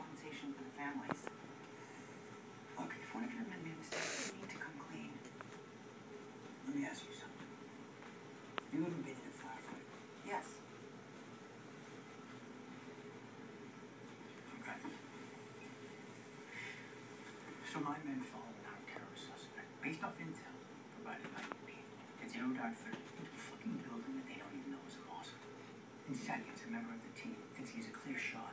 compensation for the families. Look, if one of your men made a mistake, you need to come clean. Let me ask you something. You haven't been in a firefight? Yes. Okay. So my men followed our terrorist suspect based off intel provided by UP. At zero dark thirty into a fucking building that they don't even know is a mosque. In seconds, a member of the team thinks he's a clear shot.